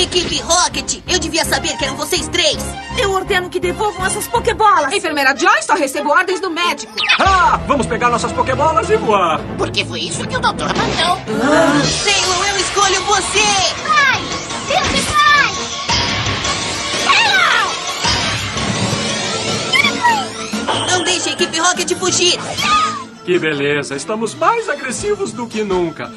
Equipe Rocket, eu devia saber que eram vocês três. Eu ordeno que devolvam essas pokebolas. Enfermeira Joy, só recebo ordens do médico. Ah, vamos pegar nossas pokebolas e voar. Porque foi isso que o doutor mandou. Taylor, eu escolho você. Vai! Silvio, vai! Não deixe a equipe Rocket fugir. Que beleza, estamos mais agressivos do que nunca.